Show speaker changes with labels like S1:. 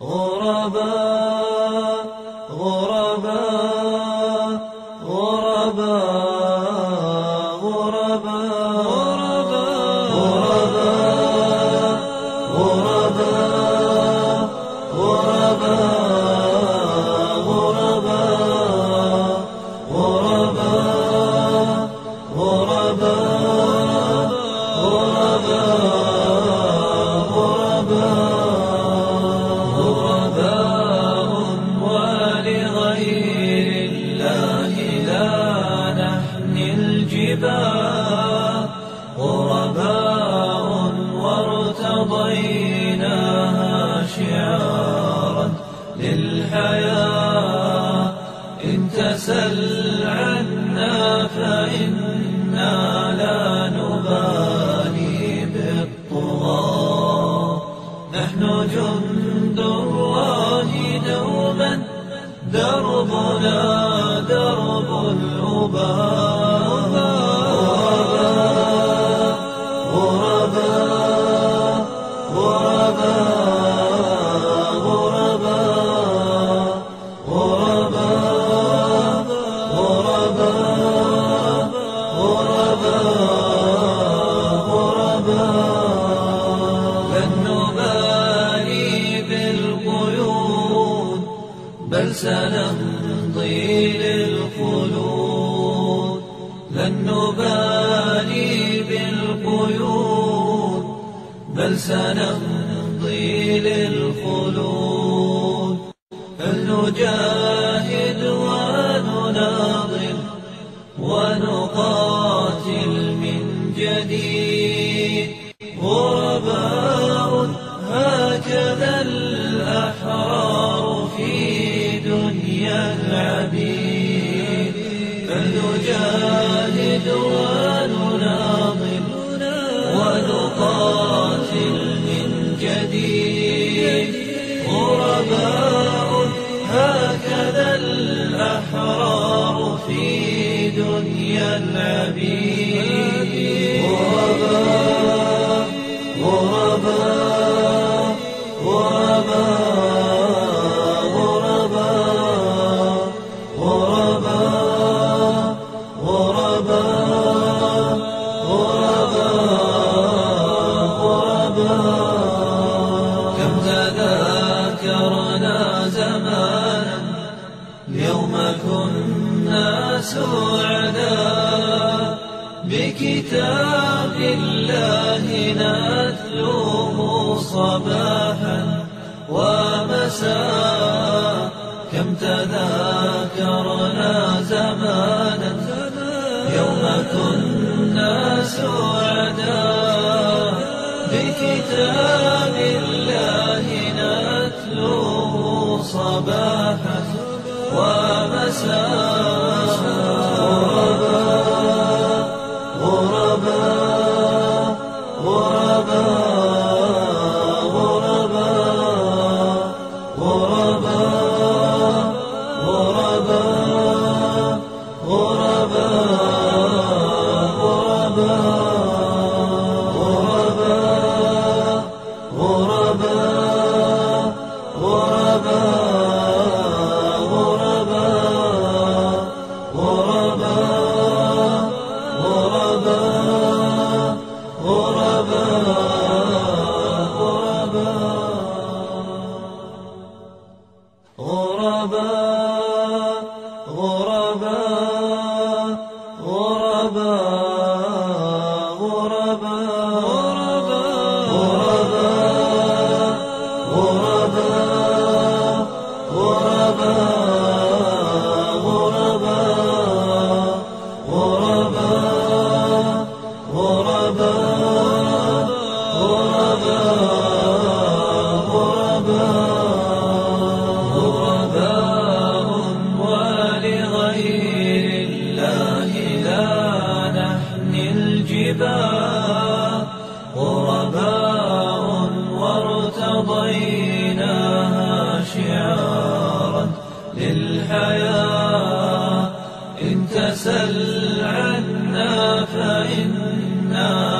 S1: غرباء. الجبال غرباء وارتضيناها شعارا للحياة إن تسل عنا فإنا لا نبالي بالطغاة. نحن جند الله دوما دربنا درب الأباء غرباء لن نبالي بالقيود بل سنمضي للخلود لن نبالي بالقيود بل سنمضي للخلود فلنجاهد ونناضل جديد غرباء هكذا الأحرار في دنيا العبيد. فلنجاهد ونناضل ونقاتل يوم كنا سعدا بكتاب الله نتلوه صباحا ومساء كم تذاكرنا زمانا. يوم كنا سعدا بكتاب الله نتلوه صباحا ومساء غرباء غرباء غرباء غرباء غرباء غرباء غرباء غرباء غرباء غرباء غرباء غرباء غرباء غرباء طيبا غرباء وارتضيناها شعارا للحياة. إن تسل عنا فإنا